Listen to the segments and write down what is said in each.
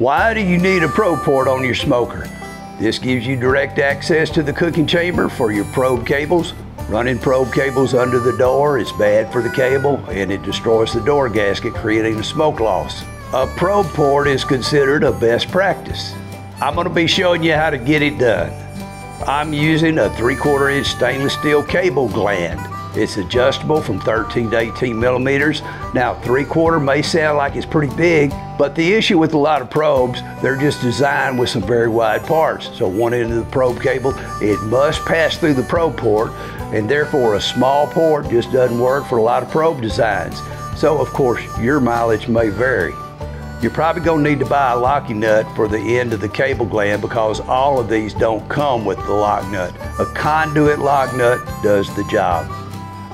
Why do you need a probe port on your smoker? This gives you direct access to the cooking chamber for your probe cables. Running probe cables under the door is bad for the cable and it destroys the door gasket, creating a smoke loss. A probe port is considered a best practice. I'm going to be showing you how to get it done. I'm using a 3 quarter inch stainless steel cable gland. It's adjustable from 13 to 18 millimeters. Now, three quarter may sound like it's pretty big, but the issue with a lot of probes, they're just designed with some very wide parts. So one end of the probe cable, it must pass through the probe port, and therefore a small port just doesn't work for a lot of probe designs. So of course, your mileage may vary. You're probably gonna need to buy a locking nut for the end of the cable gland because all of these don't come with the lock nut. A conduit lock nut does the job.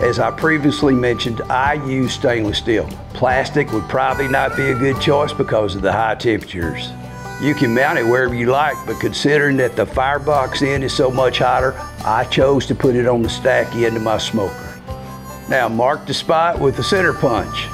As I previously mentioned, I use stainless steel. Plastic would probably not be a good choice because of the high temperatures. You can mount it wherever you like, but considering that the firebox end is so much hotter, I chose to put it on the stack end of my smoker. Now mark the spot with the center punch.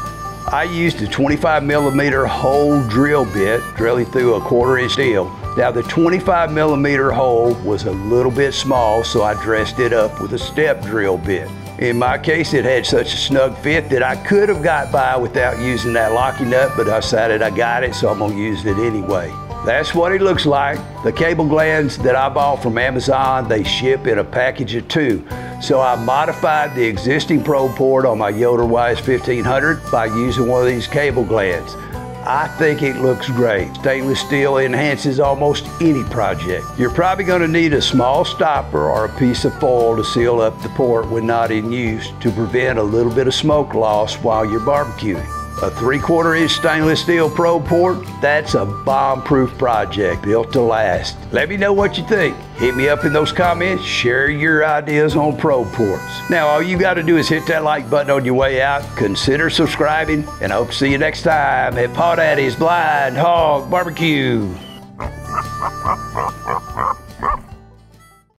I used a 25 millimeter hole drill bit, drilling through a quarter inch steel. Now the 25 millimeter hole was a little bit small, so I dressed it up with a step drill bit. In my case, it had such a snug fit that I could have got by without using that locking nut, but I decided I got it, so I'm gonna use it anyway. That's what it looks like. The cable glands that I bought from Amazon, they ship in a package of two. So I modified the existing probe port on my Yoder YS 1500 by using one of these cable glands. I think it looks great. Stainless steel enhances almost any project. You're probably going to need a small stopper or a piece of foil to seal up the port when not in use to prevent a little bit of smoke loss while you're barbecuing. A three quarter inch stainless steel probe port, that's a bomb proof project built to last. Let me know what you think. Hit me up in those comments, share your ideas on probe ports. Now all you gotta do is hit that like button on your way out, consider subscribing, and I hope to see you next time at Paw Daddy's BlindHawg Barbecue.